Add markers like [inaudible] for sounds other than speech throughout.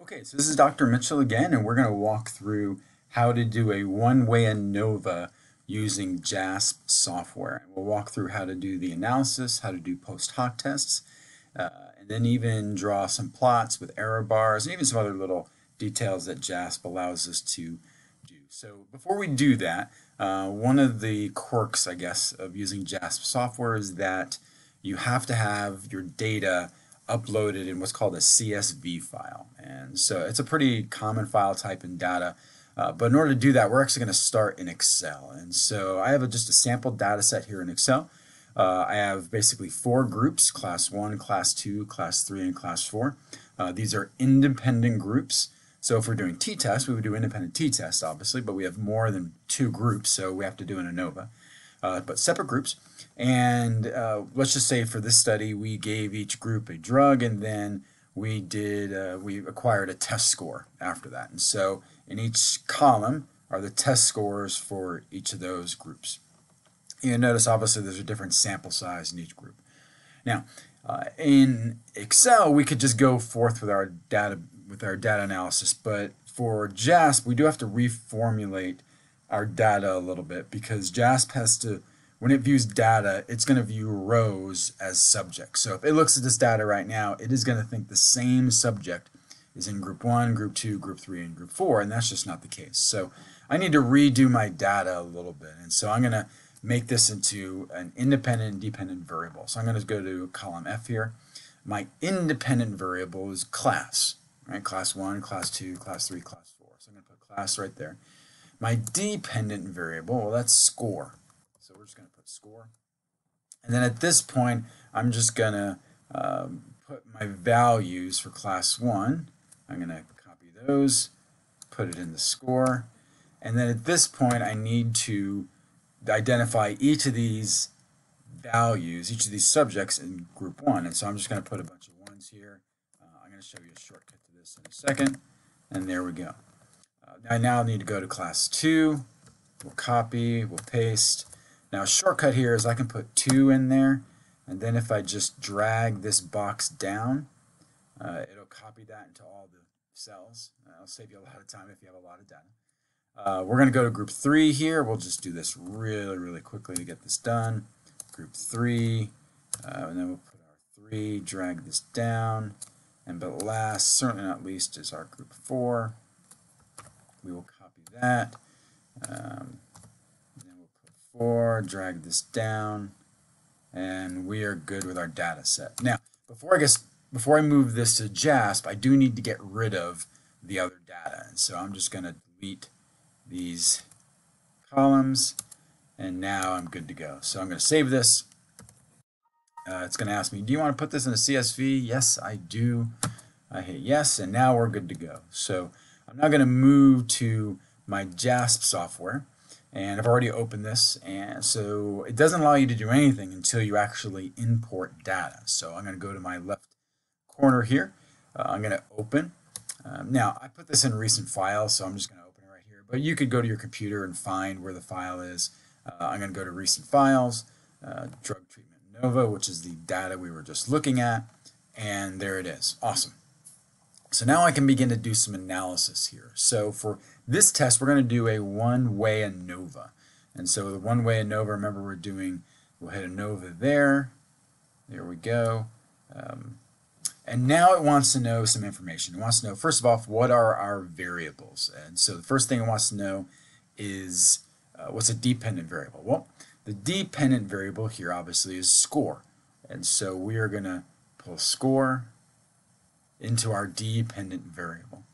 Okay, so this is Dr. Mitchell again, and we're going to walk through how to do a one-way ANOVA using JASP software. We'll walk through how to do the analysis, how to do post hoc tests, uh, and then even draw some plots with error bars, and even some other little details that JASP allows us to do. So before we do that, uh, one of the quirks, I guess, of using JASP software is that you have to have your data uploaded in what's called a CSV file. And so it's a pretty common file type in data. Uh, but in order to do that, we're actually going to start in Excel. And so I have a, just a sample data set here in Excel. Uh, I have basically four groups, class 1, class 2, class 3, and class 4. Uh, these are independent groups. So if we're doing t-tests, we would do independent t-tests, obviously, but we have more than two groups, so we have to do an ANOVA. Uh, but separate groups. And uh, let's just say for this study, we gave each group a drug, and then we did uh, we acquired a test score after that. And so in each column are the test scores for each of those groups. You notice obviously there's a different sample size in each group. Now, uh, in Excel, we could just go forth with our data with our data analysis, but for JASP, we do have to reformulate our data a little bit because JASP has to, when it views data, it's going to view rows as subjects. So if it looks at this data right now, it is going to think the same subject is in group 1, group 2, group 3, and group 4, and that's just not the case. So I need to redo my data a little bit, and so I'm going to make this into an independent and dependent variable. So I'm going to go to column F here. My independent variable is class, right? Class 1, class 2, class 3, class 4. So I'm going to put class right there. My dependent variable, well, that's score. So we're just going to put score. And then at this point, I'm just going to um, put my values for class 1. I'm going to copy those, put it in the score. And then at this point, I need to identify each of these values, each of these subjects in group 1. And so I'm just going to put a bunch of ones here. Uh, I'm going to show you a shortcut to this in a second. And there we go. I now need to go to class 2. We'll copy, we'll paste. Now shortcut here is I can put 2 in there, and then if I just drag this box down, uh, it'll copy that into all the cells. I'll save you a lot of time if you have a lot of data. Uh, we're going to go to group 3 here. We'll just do this really, really quickly to get this done. Group 3, uh, and then we'll put our 3, drag this down, and but last, certainly not least, is our group 4. We will copy that. Um, then we'll put 4, drag this down, and we are good with our data set. Now, before I guess before I move this to JASP, I do need to get rid of the other data. And so I'm just going to delete these columns, and now I'm good to go. So I'm going to save this. Uh, it's going to ask me, do you want to put this in a CSV? Yes, I do. I hit yes, and now we're good to go. So I'm now going to move to my JASP software and I've already opened this and so it doesn't allow you to do anything until you actually import data. So I'm going to go to my left corner here. Uh, I'm going to open. Um, now I put this in recent files so I'm just going to open it right here but you could go to your computer and find where the file is. Uh, I'm going to go to recent files, uh, drug treatment NOVA which is the data we were just looking at and there it is. Awesome. So now I can begin to do some analysis here. So for this test, we're going to do a one-way ANOVA. And so the one-way ANOVA, remember we're doing, we'll hit ANOVA there. There we go. Um, and now it wants to know some information. It wants to know, first of all, what are our variables? And so the first thing it wants to know is uh, what's a dependent variable? Well, the dependent variable here obviously is score. And so we are going to pull score into our dependent variable.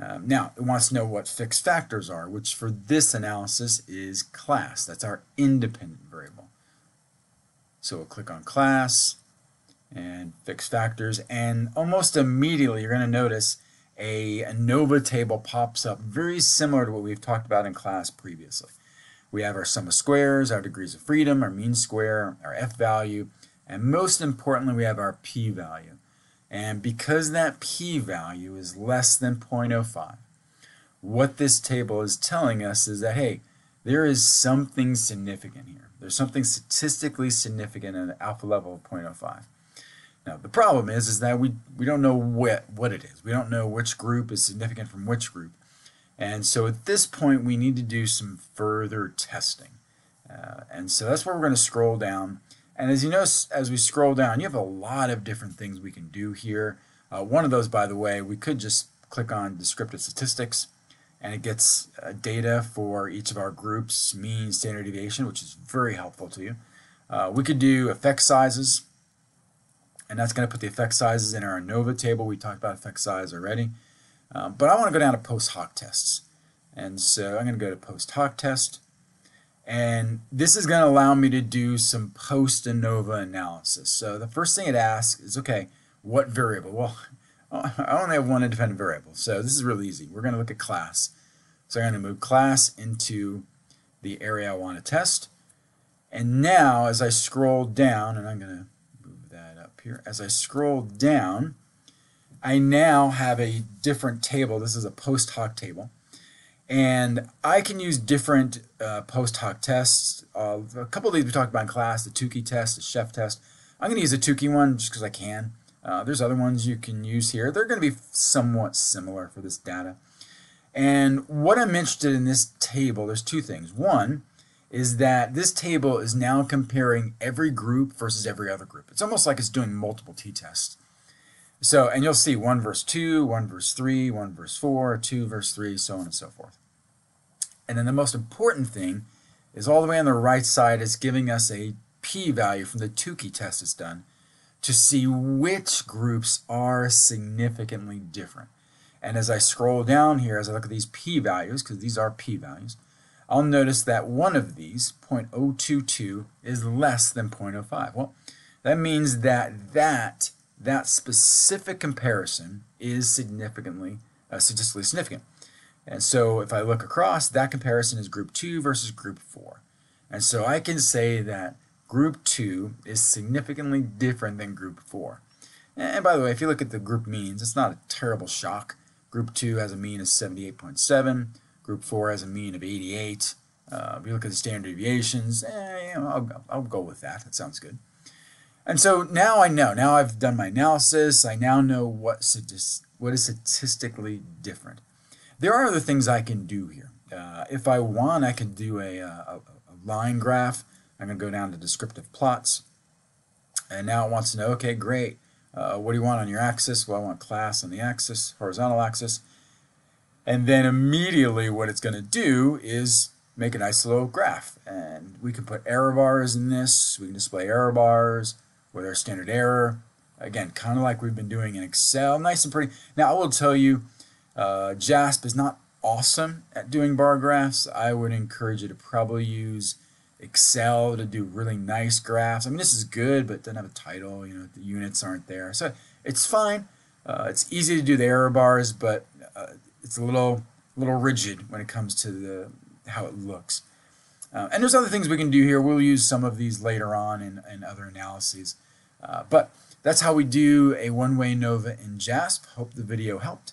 Um, now, it wants to know what fixed factors are, which for this analysis is class. That's our independent variable. So we'll click on class and fixed factors, and almost immediately you're going to notice a ANOVA table pops up very similar to what we've talked about in class previously. We have our sum of squares, our degrees of freedom, our mean square, our f value, and most importantly we have our p value. And because that p-value is less than 0.05, what this table is telling us is that, hey, there is something significant here. There's something statistically significant at an alpha level of 0.05. Now the problem is is that we, we don't know what, what it is. We don't know which group is significant from which group. And so at this point we need to do some further testing. Uh, and so that's where we're going to scroll down. And as you notice, as we scroll down, you have a lot of different things we can do here. Uh, one of those, by the way, we could just click on descriptive statistics and it gets uh, data for each of our groups, mean, standard deviation, which is very helpful to you. Uh, we could do effect sizes, and that's going to put the effect sizes in our ANOVA table. We talked about effect size already. Um, but I want to go down to post hoc tests. And so I'm going to go to post hoc test. And this is going to allow me to do some post ANOVA analysis. So the first thing it asks is, okay, what variable? Well, [laughs] I only have one independent variable, so this is really easy. We're going to look at class. So I'm going to move class into the area I want to test. And now as I scroll down, and I'm going to move that up here, as I scroll down, I now have a different table. This is a post hoc table. And I can use different uh, post hoc tests. Uh, a couple of these we talked about in class, the Tukey test, the Scheffé test. I'm going to use the Tukey one just because I can. Uh, there's other ones you can use here. They're going to be somewhat similar for this data. And what I'm interested in this table, there's two things. One is that this table is now comparing every group versus every other group. It's almost like it's doing multiple t-tests. So, and you'll see 1 verse 2, 1 verse 3, 1 verse 4, 2 verse 3, so on and so forth. And then the most important thing is all the way on the right side is giving us a p-value from the Tukey test it's done to see which groups are significantly different. And as I scroll down here, as I look at these p-values, because these are p-values, I'll notice that one of these, 0.022, is less than 0.05. Well, that means that that, that specific comparison is significantly, uh, statistically significant. And so if I look across, that comparison is group 2 versus group 4. And so I can say that Group 2 is significantly different than Group 4. And by the way, if you look at the group means, it's not a terrible shock. Group 2 has a mean of 78.7. Group 4 has a mean of 88. Uh, if you look at the standard deviations, eh, you know, I'll, I'll go with that. That sounds good. And so now I know. Now I've done my analysis. I now know what, what is statistically different. There are other things I can do here. Uh, if I want, I can do a, a, a line graph I'm going to go down to descriptive plots. And now it wants to know, okay, great. Uh, what do you want on your axis? Well, I want class on the axis, horizontal axis. And then immediately what it's going to do is make a nice little graph. And we can put error bars in this. We can display error bars with our standard error. Again, kind of like we've been doing in Excel. Nice and pretty. Now, I will tell you, uh, JASP is not awesome at doing bar graphs. I would encourage you to probably use Excel to do really nice graphs. I mean, this is good, but it doesn't have a title. You know, the units aren't there, so it's fine. Uh, it's easy to do the error bars, but uh, it's a little little rigid when it comes to the how it looks. Uh, and there's other things we can do here. We'll use some of these later on in, in other analyses. Uh, but that's how we do a one-way ANOVA in JASP. Hope the video helped,